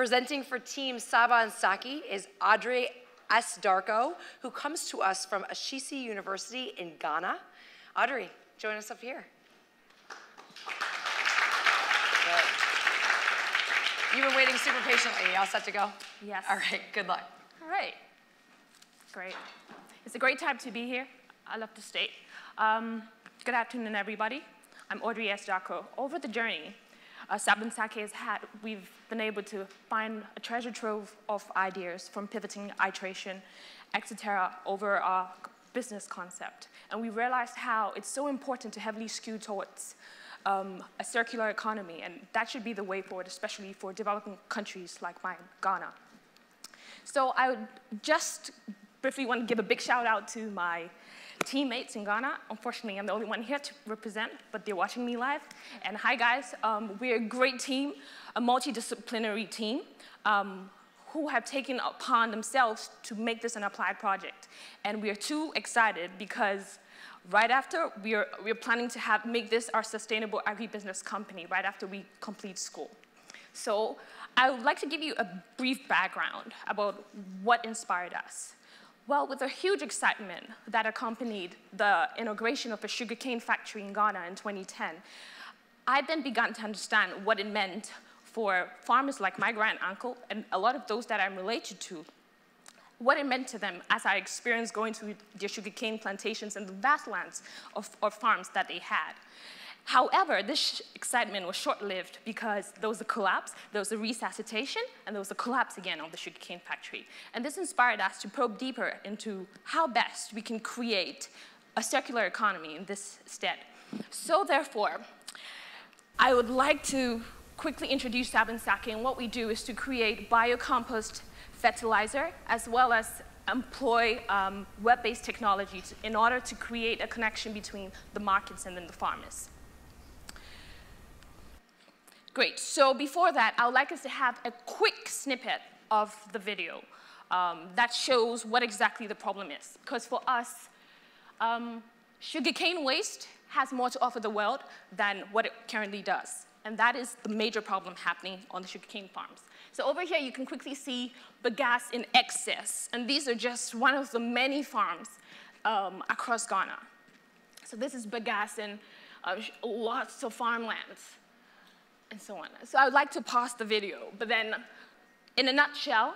Presenting for Team Sabon Sake is Audrey S-Darko, who comes to us from Ashesi University in Ghana. Audrey, join us up here. Good. You've been waiting super patiently. Y'all set to go? Yes. All right, good luck. All right. Great. It's a great time to be here. I love the state. Um, good afternoon, everybody. I'm Audrey S-Darko. Over the journey, uh, Sabon Sake has had, we've been able to find a treasure trove of ideas from pivoting, iteration, etc. over our business concept. And we realized how it's so important to heavily skew towards um, a circular economy, and that should be the way forward, especially for developing countries like mine, Ghana. So I would just briefly want to give a big shout out to my teammates in Ghana. Unfortunately, I'm the only one here to represent, but they're watching me live. And hi, guys. Um, we're a great team, a multidisciplinary team. Um, who have taken upon themselves to make this an applied project. And we are too excited because right after, we are, we are planning to have, make this our sustainable agribusiness company right after we complete school. So I would like to give you a brief background about what inspired us. Well, with a huge excitement that accompanied the inauguration of a sugarcane factory in Ghana in 2010, I then began to understand what it meant for farmers like my grand uncle and a lot of those that I'm related to, what it meant to them as I experienced going to their sugarcane plantations and the vast lands of, of farms that they had. However, this excitement was short-lived because there was a collapse, there was a resuscitation, and there was a collapse again of the sugarcane factory. And this inspired us to probe deeper into how best we can create a circular economy in this stead. So therefore, I would like to quickly introduce Sabon Sake, and what we do is to create biocompost fertilizer, as well as employ um, web-based technologies in order to create a connection between the markets and then the farmers. Great, so before that, I would like us to have a quick snippet of the video um, that shows what exactly the problem is. Because for us, um, sugarcane waste has more to offer the world than what it currently does. And that is the major problem happening on the sugarcane farms. So over here, you can quickly see bagasse in excess. And these are just one of the many farms um, across Ghana. So this is bagasse in uh, lots of farmlands and so on. So I would like to pause the video, but then in a nutshell,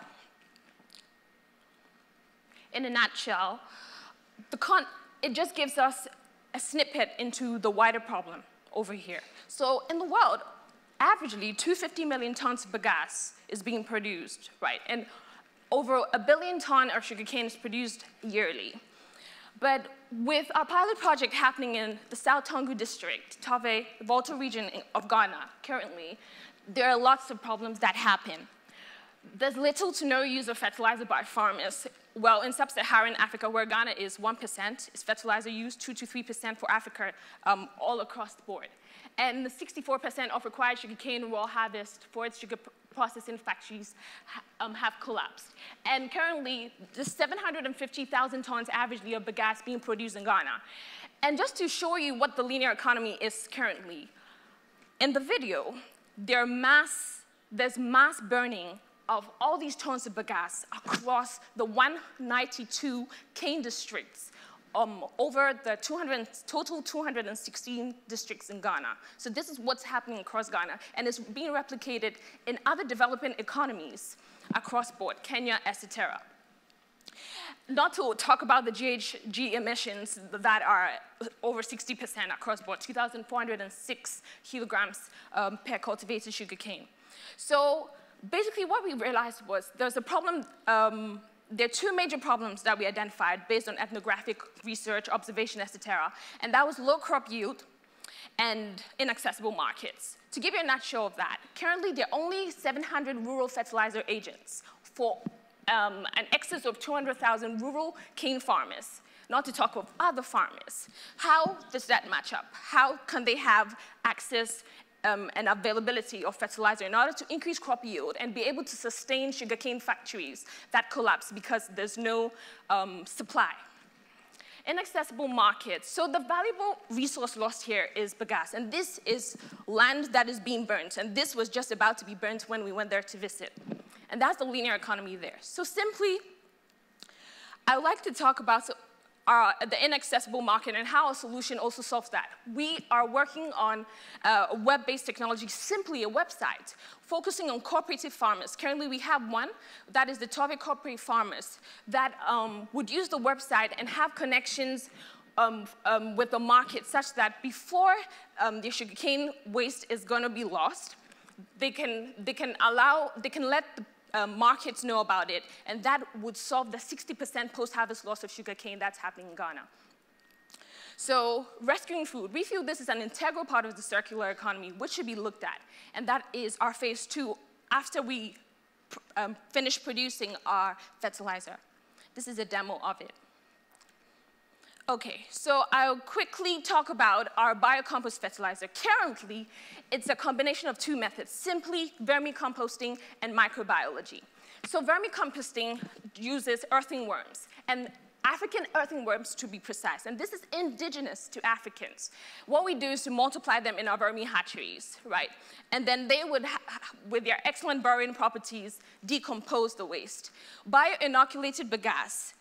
in a nutshell, it just gives us a snippet into the wider problem over here. So in the world, averagely 250 million tons of bagasse is being produced, right? And over a billion ton of sugarcane is produced yearly. But with our pilot project happening in the South Tongu district, Tave, the Volta region of Ghana, currently, there are lots of problems that happen. There's little to no use of fertilizer by farmers. Well, in sub-Saharan Africa, where Ghana is 1%, is fertilizer used 2 to 3% for Africa, um, all across the board. And 64% of required sugarcane raw harvest for its sugar processing factories um, have collapsed. And currently, there's 750,000 tons averagely of bagasse being produced in Ghana. And just to show you what the linear economy is currently, in the video, there mass, there's mass burning of all these tons of bagasse across the 192 cane districts um, over the 200, total 216 districts in Ghana. So this is what's happening across Ghana, and it's being replicated in other developing economies across board, Kenya, etc. Not to talk about the GHG emissions that are over 60% across board, 2,406 kilograms um, per cultivated sugarcane. So basically what we realized was there's a problem um, there are two major problems that we identified based on ethnographic research, observation, etc. And that was low crop yield and inaccessible markets. To give you a nutshell of that, currently there are only 700 rural fertilizer agents for um, an excess of 200,000 rural cane farmers, not to talk of other farmers. How does that match up? How can they have access um, and availability of fertilizer in order to increase crop yield and be able to sustain sugarcane factories that collapse because there's no um, supply. inaccessible markets. So the valuable resource lost here is bagasse, and this is land that is being burnt, and this was just about to be burnt when we went there to visit. And that's the linear economy there. So simply, I would like to talk about uh, the inaccessible market and how a solution also solves that. We are working on uh, web-based technology, simply a website, focusing on cooperative farmers. Currently, we have one, that is the Tove Cooperative Farmers, that um, would use the website and have connections um, um, with the market such that before um, the sugarcane waste is gonna be lost, they can, they can allow, they can let the uh, markets know about it, and that would solve the 60% post-harvest loss of sugarcane that's happening in Ghana. So rescuing food, we feel this is an integral part of the circular economy, which should be looked at, and that is our phase two after we um, finish producing our fertilizer. This is a demo of it. Okay, so I'll quickly talk about our biocompost fertilizer. Currently, it's a combination of two methods, simply vermicomposting and microbiology. So vermicomposting uses earthworms, and African earthworms to be precise, and this is indigenous to Africans. What we do is to multiply them in our vermi hatcheries, right? And then they would, with their excellent burying properties, decompose the waste. Bioinoculated bagasse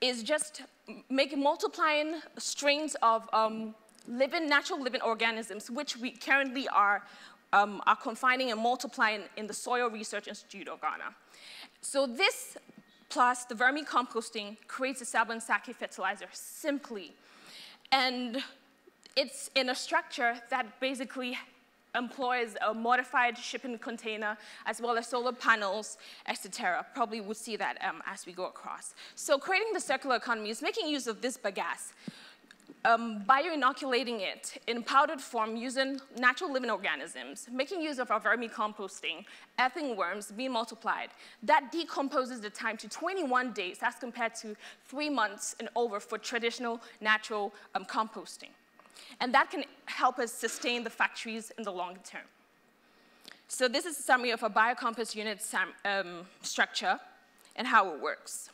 is just making multiplying strains of um, living, natural living organisms, which we currently are, um, are confining and multiplying in the Soil Research Institute of Ghana. So this plus the vermicomposting creates a Sabon Sake fertilizer simply. And it's in a structure that basically employs a modified shipping container as well as solar panels, etc. Probably would see that um, as we go across. So creating the circular economy is making use of this bagasse, um, bioinoculating it in powdered form using natural living organisms, making use of our vermicomposting, worms being multiplied. That decomposes the time to 21 days as compared to three months and over for traditional natural um, composting. And that can help us sustain the factories in the long term. So this is a summary of a biocompost unit um, structure and how it works.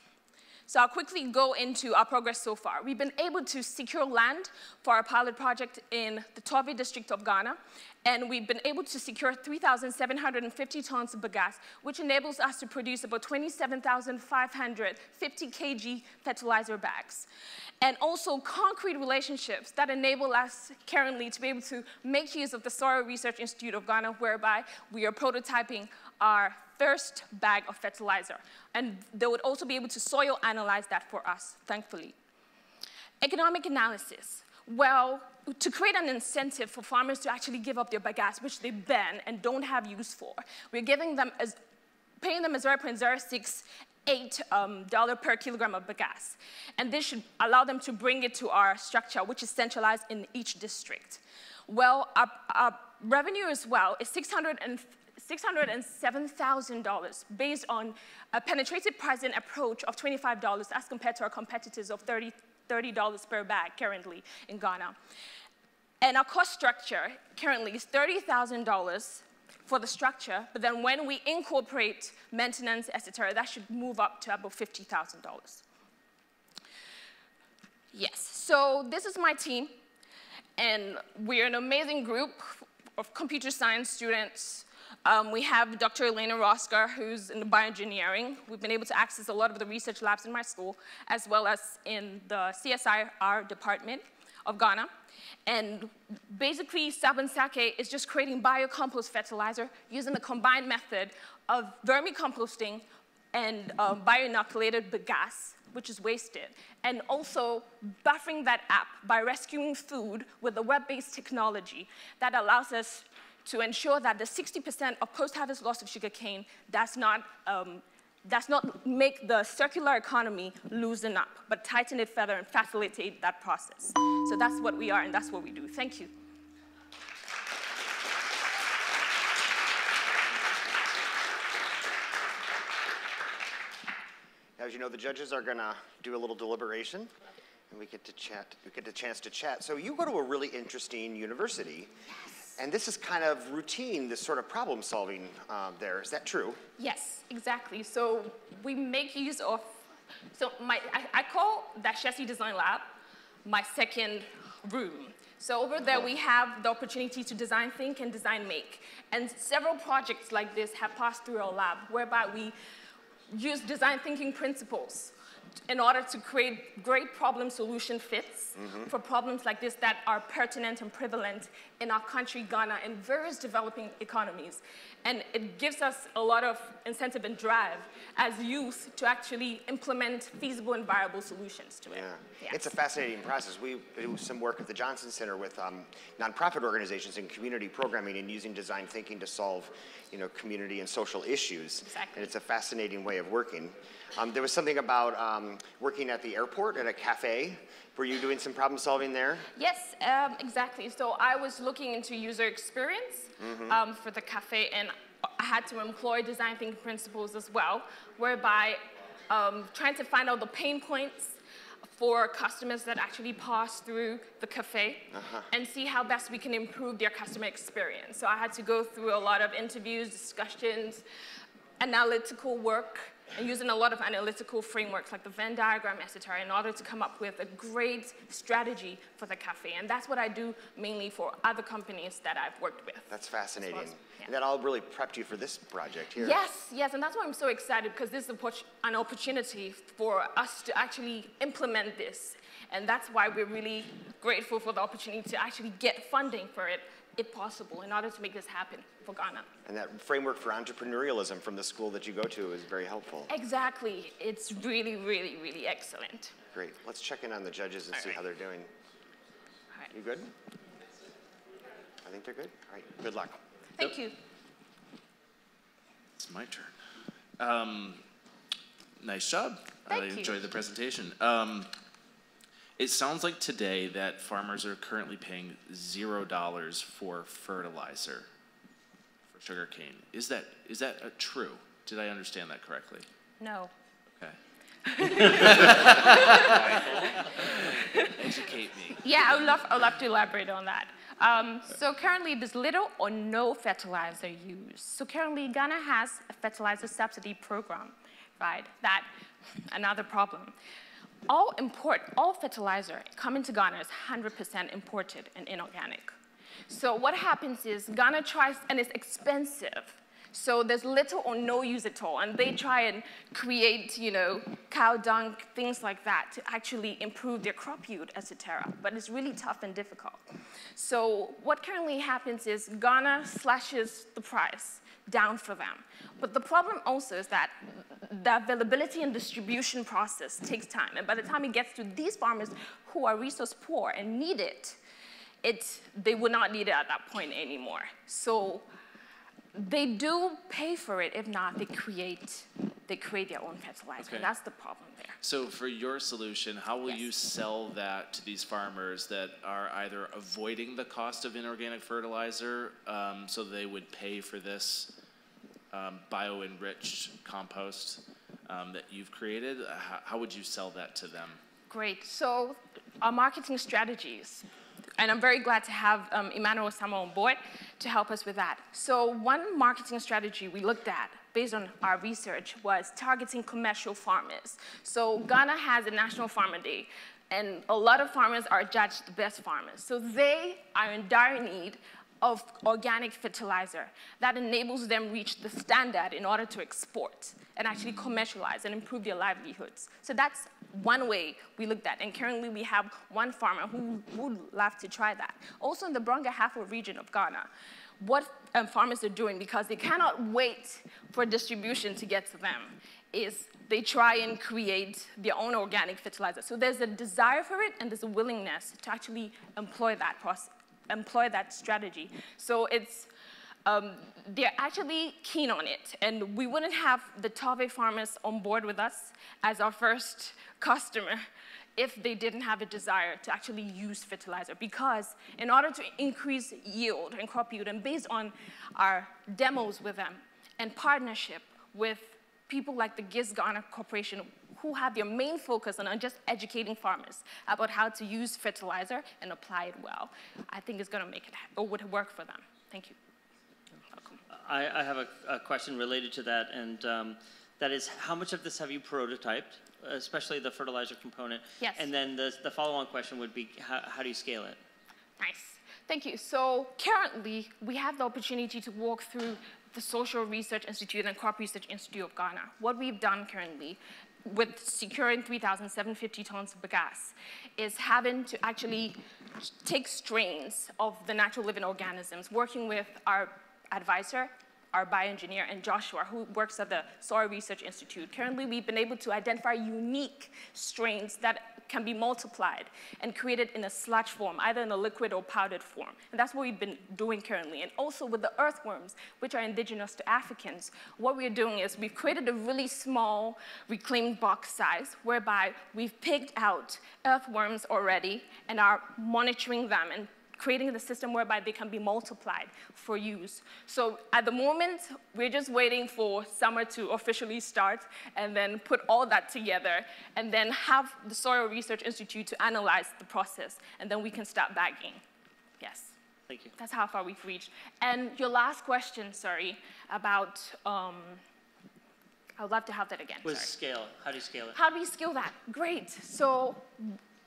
So I'll quickly go into our progress so far. We've been able to secure land for our pilot project in the Tove district of Ghana, and we've been able to secure 3,750 tons of bagasse, which enables us to produce about 27,550 kg fertilizer bags. And also concrete relationships that enable us currently to be able to make use of the Soil Research Institute of Ghana, whereby we are prototyping our first bag of fertilizer. And they would also be able to soil analyze that for us, thankfully. Economic analysis. Well, to create an incentive for farmers to actually give up their bagasse, which they ban and don't have use for, we're giving them as, paying them a 0.068 um, dollar per kilogram of bagasse. And this should allow them to bring it to our structure, which is centralized in each district. Well, our, our revenue as well is $607,000 based on a penetrated pricing approach of $25 as compared to our competitors of 30 $30 per bag currently in Ghana. And our cost structure currently is $30,000 for the structure, but then when we incorporate maintenance, et cetera, that should move up to about $50,000. Yes, so this is my team, and we're an amazing group of computer science students um, we have Dr. Elena Rosca, who's in bioengineering. We've been able to access a lot of the research labs in my school, as well as in the CSIR department of Ghana. And basically, Sabon Sake is just creating biocompost fertilizer using the combined method of vermicomposting and uh, bioinoculated bagasse, which is wasted, and also buffering that up by rescuing food with a web-based technology that allows us to ensure that the 60% of post-harvest loss of sugarcane does not, um, does not make the circular economy loosen up, but tighten it further and facilitate that process. So that's what we are and that's what we do. Thank you. As you know, the judges are gonna do a little deliberation and we get to chat, we get a chance to chat. So you go to a really interesting university. Yes. And this is kind of routine, this sort of problem solving um, there. Is that true? Yes, exactly. So we make use of, so my, I, I call that Ashesi Design Lab my second room. So over there, we have the opportunity to design think and design make. And several projects like this have passed through our lab, whereby we use design thinking principles in order to create great problem solution fits mm-hmm. for problems like this that are pertinent and prevalent in our country, Ghana, and various developing economies. And it gives us a lot of incentive and drive as youth to actually implement feasible and viable solutions to it. Yeah. It's a fascinating process. We do some work at the Johnson Center with um, nonprofit organizations and community programming and using design thinking to solve you know, community and social issues. Exactly. And it's a fascinating way of working. Um, there was something about um, working at the airport at a cafe. Were you doing some problem solving there? Yes, um, exactly. So I was looking into user experience mm -hmm. for the cafe, and I had to employ design thinking principles as well, whereby um, trying to find out the pain points for customers that actually pass through the cafe uh -huh. and see how best we can improve their customer experience. So I had to go through a lot of interviews, discussions, analytical work, and using a lot of analytical frameworks like the Venn diagram, etc., in order to come up with a great strategy for the cafe. And that's what I do mainly for other companies that I've worked with. That's fascinating. Well as, yeah. And that all really prepped you for this project here. Yes, yes, and that's why I'm so excited because this is an opportunity for us to actually implement this. And that's why we're really grateful for the opportunity to actually get funding for it if possible, in order to make this happen for Ghana. And that framework for entrepreneurialism from the school that you go to is very helpful. Exactly. It's really, really, really excellent. Great. Let's check in on the judges and All see right. how they're doing. All right. You good? I think they're good. All right. Good luck. Thank yep. you. It's my turn. Um, nice job. Thank I you. enjoyed the presentation. Um, it sounds like today that farmers are currently paying zero dollars for fertilizer for sugarcane. Is that is that uh, true? Did I understand that correctly? No. Okay. Educate me. Yeah, I would love, I would love to elaborate on that. Um, so currently, there's little or no fertilizer used. So currently, Ghana has a fertilizer subsidy program, right? That another problem all import, all fertilizer coming to Ghana is 100% imported and inorganic. So what happens is Ghana tries, and it's expensive. So there's little or no use at all, and they try and create, you know, cow dung, things like that, to actually improve their crop yield, etc. But it's really tough and difficult. So what currently happens is Ghana slashes the price down for them. But the problem also is that the availability and distribution process takes time. And by the time it gets to these farmers who are resource poor and need it, it they would not need it at that point anymore. So they do pay for it. If not, they create they create their own fertilizer. Okay. That's the problem there. So for your solution, how will yes. you sell that to these farmers that are either avoiding the cost of inorganic fertilizer, um, so they would pay for this um, bio-enriched compost um, that you've created? How, how would you sell that to them? Great. So our marketing strategies and I'm very glad to have um, Emmanuel on board to help us with that. So one marketing strategy we looked at based on our research was targeting commercial farmers. So Ghana has a National Farmer Day, and a lot of farmers are judged the best farmers. So they are in dire need of organic fertilizer that enables them reach the standard in order to export and actually commercialize and improve their livelihoods. So that's one way we looked at. And currently we have one farmer who would love to try that. Also in the Brong-Ahafo region of Ghana, what um, farmers are doing because they cannot wait for distribution to get to them is they try and create their own organic fertilizer. So there's a desire for it and there's a willingness to actually employ that process, employ that strategy. So it's, um, they're actually keen on it. And we wouldn't have the Tove farmers on board with us as our first customer if they didn't have a desire to actually use fertilizer. Because in order to increase yield and crop yield, and based on our demos with them and partnership with people like the GIZ Ghana Corporation who have their main focus on just educating farmers about how to use fertilizer and apply it well. I think it's going to make it, or would work for them. Thank you. I, I, have a, a, question related to that, and um, That is, how much of this have you prototyped, especially the fertilizer component? Yes. And then the, the follow-on question would be, how, how do you scale it? Nice. Thank you. So currently, we have the opportunity to walk through the Soil Research Institute and Crop Research Institute of Ghana. What we've done currently with securing 3,750 tons of bagasse is having to actually take strains of the natural living organisms, working with our advisor, our bioengineer, and Joshua, who works at the Soil Research Institute. Currently, we've been able to identify unique strains that can be multiplied and created in a sludge form, either in a liquid or powdered form. And that's what we've been doing currently. And also with the earthworms, which are indigenous to Africans, what we're doing is we've created a really small reclaimed box size whereby we've picked out earthworms already and are monitoring them and creating the system whereby they can be multiplied for use. So at the moment, we're just waiting for summer to officially start and then put all that together and then have the Soil Research Institute to analyze the process and then we can start bagging. Yes. Thank you. That's how far we've reached. And your last question, sorry, about, um, I would love to have that again. Was scale, how do you scale it? How do we scale that? Great. So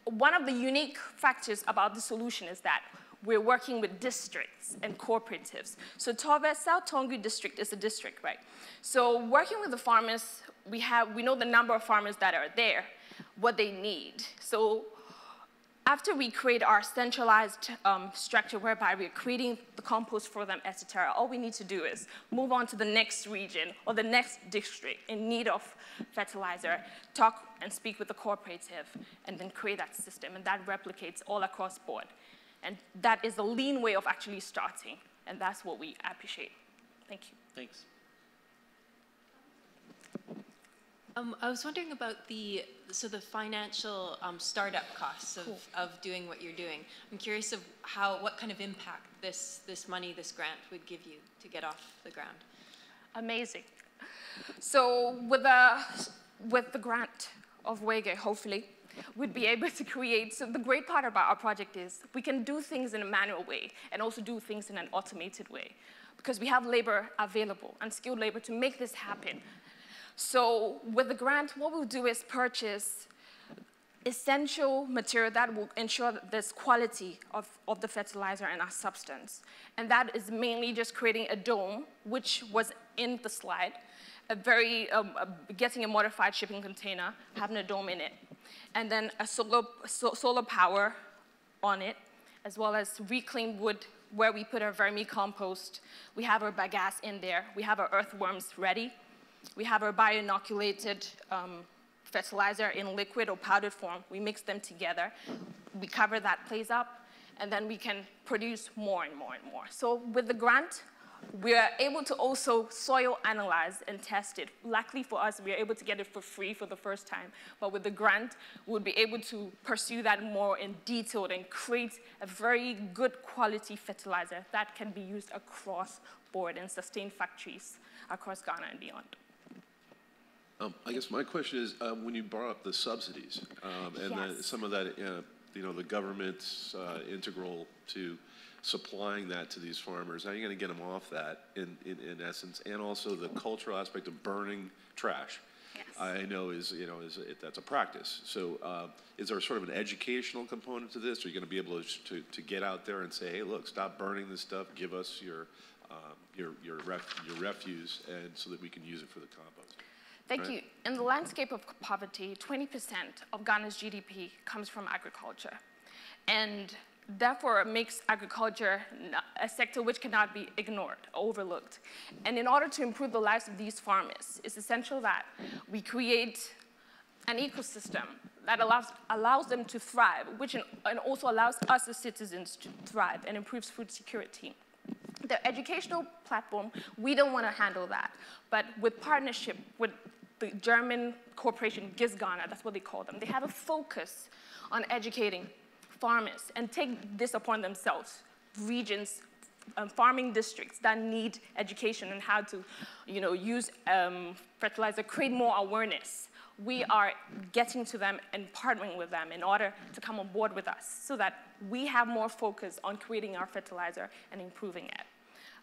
one of the unique factors about the solution is that we're working with districts and cooperatives. So Torves South Tongu district is a district, right? So working with the farmers, we have we know the number of farmers that are there, what they need. So after we create our centralized um, structure whereby we're creating the compost for them, etc., all we need to do is move on to the next region or the next district in need of fertilizer, talk and speak with the cooperative, and then create that system. And that replicates all across board. And that is a lean way of actually starting. And that's what we appreciate. Thank you. Thanks. Um, I was wondering about the so the financial um, startup costs of, of doing what you're doing. I'm curious of how what kind of impact this this money this grant would give you to get off the ground. Amazing. So with the with the grant of WEGE, hopefully, we'd be able to create. So the great part about our project is we can do things in a manual way and also do things in an automated way because we have labor available and skilled labor to make this happen. So with the grant, what we'll do is purchase essential material that will ensure that quality of, of the fertilizer and our substance. And that is mainly just creating a dome, which was in the slide, a very, um, a, getting a modified shipping container, having a dome in it, and then a solar, so, solar power on it, as well as reclaimed wood where we put our vermicompost. We have our bagasse in there. We have our earthworms ready. We have our bioinoculated um, fertilizer in liquid or powdered form. We mix them together. We cover that place up, and then we can produce more and more and more. So with the grant, we are able to also soil analyze and test it. Luckily for us, we are able to get it for free for the first time. But with the grant, we'll be able to pursue that more in detail and create a very good quality fertilizer that can be used across board and sustain factories across Ghana and beyond. Um, I guess my question is, um, when you brought up the subsidies, um, and the, some of that, uh, you know, the government's, uh, integral to supplying that to these farmers, how are you gonna get them off that in, in, in essence? And also the cultural aspect of burning trash. Yes. I know is, you know, is, it, that's a practice. So, uh, is there sort of an educational component to this? Are you gonna be able to, to, to get out there and say, hey, look, stop burning this stuff, give us your, um, your, your ref, your refuse, and so that we can use it for the compost? Thank Right. you. In the landscape of poverty, 20% of Ghana's GDP comes from agriculture. And therefore, it makes agriculture a sector which cannot be ignored, overlooked. And in order to improve the lives of these farmers, it's essential that we create an ecosystem that allows, allows them to thrive, which in, and also allows us as citizens to thrive and improves food security. The educational platform, we don't want to handle that. But with partnership with the German corporation GIZ Ghana, that's what they call them, they have a focus on educating farmers and take this upon themselves, regions, um, farming districts that need education and how to, you know, use um, fertilizer, create more awareness. We are getting to them and partnering with them in order to come on board with us so that we have more focus on creating our fertilizer and improving it.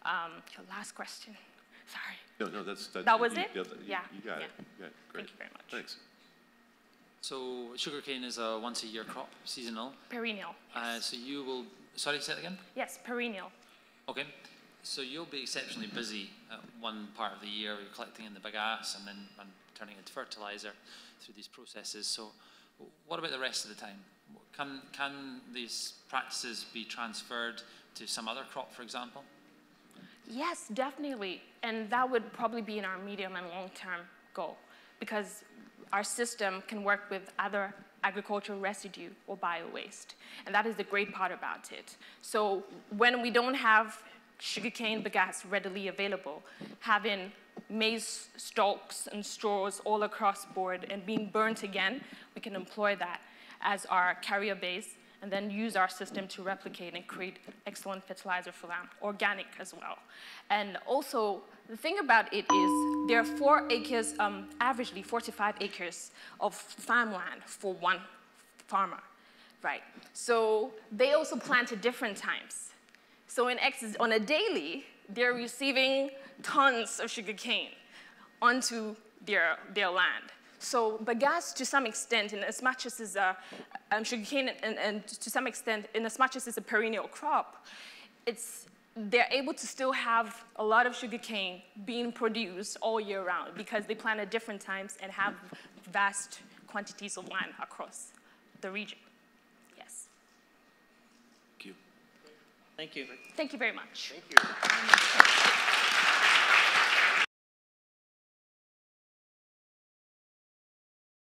Um, your last question, sorry. No, no, that's, that's. That was you- it? You Yeah, you got it, yeah. you got it, great. you very much. Thanks. So sugarcane is a once-a-year crop, seasonal. Perennial. Uh, so you will, sorry, say it again? Yes, perennial. Okay. So you'll be exceptionally busy at one part of the year, you're collecting in the bagasse and then and turning it into fertilizer through these processes. So what about the rest of the time? Can, can these practices be transferred to some other crop, for example? Yes, definitely. And that would probably be in our medium and long-term goal because our system can work with other agricultural residue or bio-waste. And that is the great part about it. So when we don't have sugarcane bagasse readily available, having maize stalks and straws all across board and being burnt again, we can employ that as our carrier base and then use our system to replicate and create excellent fertilizer for them, organic as well. And also, the thing about it is there are four acres, um, averagely 45 acres of farmland for one farmer, right? So they also plant at different times. So in excess, on a daily, they're receiving tons of sugarcane onto their, their land. So bagasse, to some extent, in as much as is a um, sugarcane, and, and to some extent, in as much as it's a perennial crop, it's they're able to still have a lot of sugarcane being produced all year round because they plant at different times and have vast quantities of land across the region. Yes. Thank you. Thank you. Thank you very much. Thank you.